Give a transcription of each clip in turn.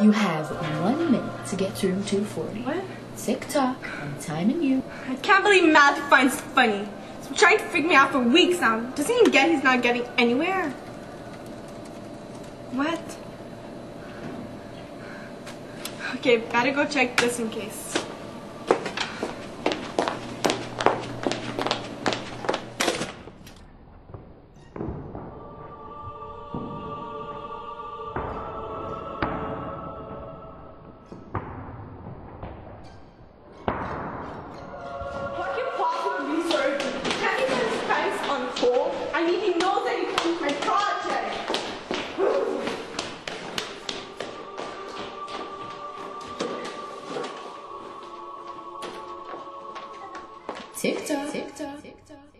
You have one minute to get to room 240. What? Tick tock, I'm timing you. I can't believe Matt finds funny. He's been trying to figure me out for weeks now. Doesn't he get he's not getting anywhere? What? Okay, better go check just in case. Tick tock,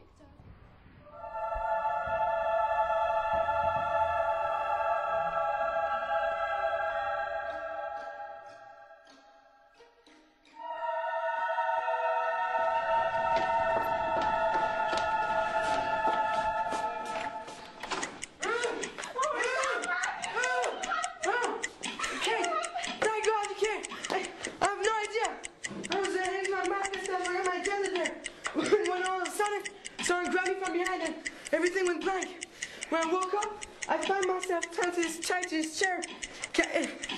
everything. When I woke up, I found myself tied to this, tied to this chair.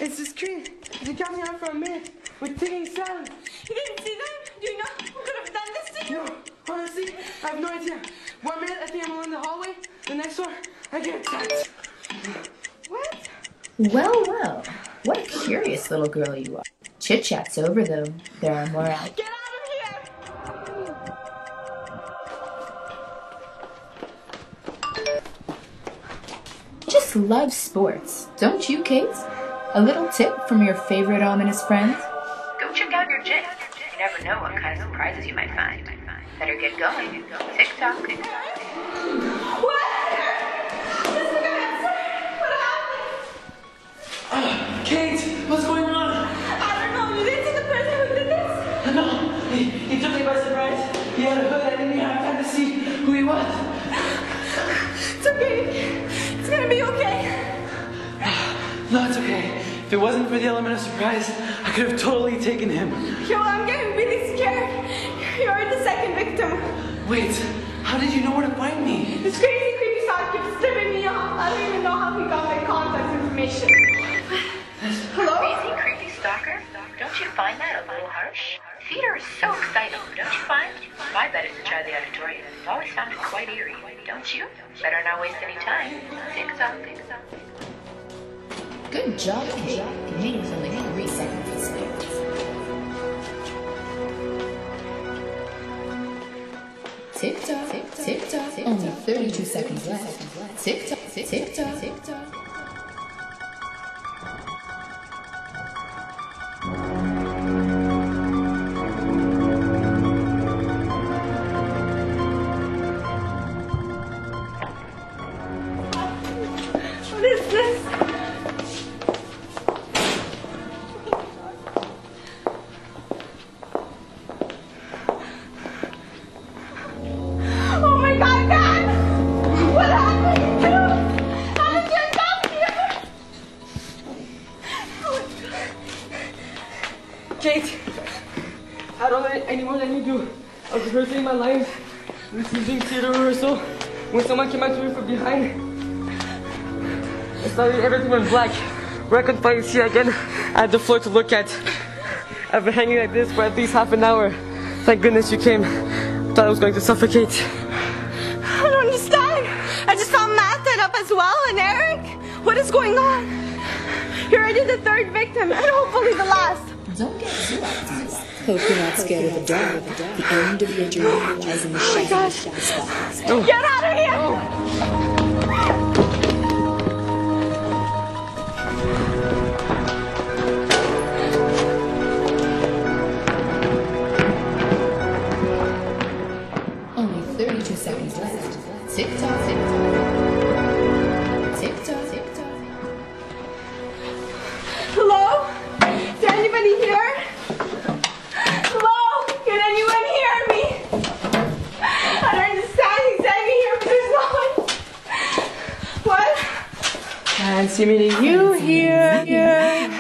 It's the screen. It got me out for a minute with ticking sound. You didn't see that? Do you know who could have done this to you? No, honestly, I have no idea. One minute I think I'm in the hallway, the next one I get attacked. What? Well, well. What a curious little girl you are. Chit chat's over though. There are more out. Get Love sports, don't you, Kate? A little tip from your favorite ominous friend? Go check out your gym. You never know what kind of surprises you might find. Better get going. Tick. It wasn't for the element of surprise, I could have totally taken him. Yo, I'm getting really scared. You're the second victim. Wait, how did you know where to find me? This crazy creepy sock keeps tipping me off. I don't even know how he got my contact information. Hello? Crazy, creepy stalker. Don't you find that a little harsh? Theater is so exciting, don't you find? My bet is to try the auditorium. I've always found it quite eerie, don't you? Better not waste any time. Tick tock, tick tock. Good job, Kate. Made it with only three seconds. Tick tock, tick tock, tick tock. Only 32 seconds left. Tick tock, tick tock, tick tock. What is this? I don't know anyone than you do. I was rehearsing my lines. Doing theater rehearsal. When someone came to me from behind, and suddenly everything went black. Where I couldn't find see again, I had the floor to look at. I've been hanging like this for at least half an hour. Thank goodness you came. I thought I was going to suffocate. I don't understand. I just saw Matt dead up as well and Eric. What is going on? You're already the third victim and hopefully the last. Don't get. Hope you're not scared of the dark. The end of your journey lies in the shadows. Oh get out of here! Only 32 seconds left. Tick tock, tick tock. Tick Fancy meeting you here. here.